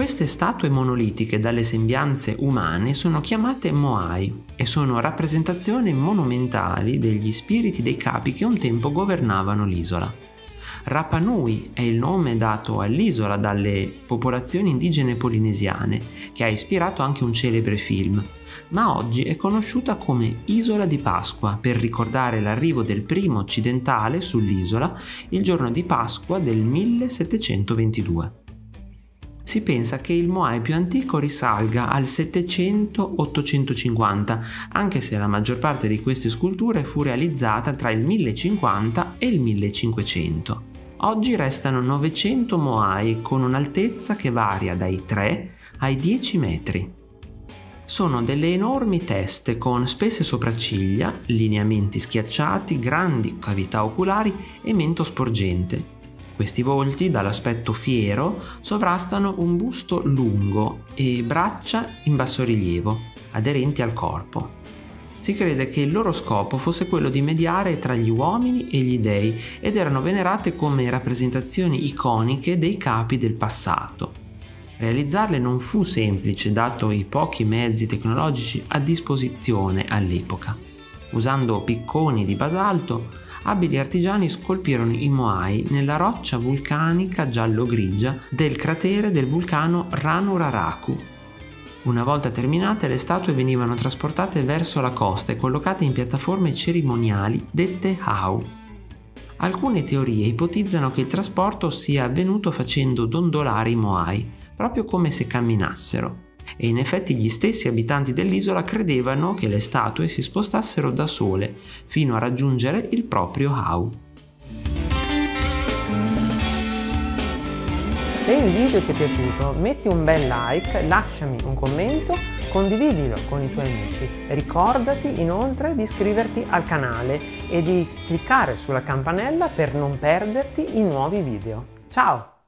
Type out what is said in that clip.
Queste statue monolitiche dalle sembianze umane sono chiamate Moai e sono rappresentazioni monumentali degli spiriti dei capi che un tempo governavano l'isola. Rapa Nui è il nome dato all'isola dalle popolazioni indigene polinesiane, che ha ispirato anche un celebre film, ma oggi è conosciuta come Isola di Pasqua per ricordare l'arrivo del primo occidentale sull'isola il giorno di Pasqua del 1722 si pensa che il Moai più antico risalga al 700-850, anche se la maggior parte di queste sculture fu realizzata tra il 1050 e il 1500. Oggi restano 900 Moai con un'altezza che varia dai 3 ai 10 metri. Sono delle enormi teste con spesse sopracciglia, lineamenti schiacciati, grandi cavità oculari e mento sporgente, questi volti, dall'aspetto fiero, sovrastano un busto lungo e braccia in bassorilievo, aderenti al corpo. Si crede che il loro scopo fosse quello di mediare tra gli uomini e gli dei ed erano venerate come rappresentazioni iconiche dei capi del passato. Realizzarle non fu semplice dato i pochi mezzi tecnologici a disposizione all'epoca. Usando picconi di basalto, abili artigiani scolpirono i Moai nella roccia vulcanica giallo-grigia del cratere del vulcano Ranuraraku. Una volta terminate, le statue venivano trasportate verso la costa e collocate in piattaforme cerimoniali dette Hau. Alcune teorie ipotizzano che il trasporto sia avvenuto facendo dondolare i Moai, proprio come se camminassero e in effetti gli stessi abitanti dell'isola credevano che le statue si spostassero da sole fino a raggiungere il proprio Hau. Se il video ti è piaciuto metti un bel like, lasciami un commento, condividilo con i tuoi amici. Ricordati inoltre di iscriverti al canale e di cliccare sulla campanella per non perderti i nuovi video. Ciao!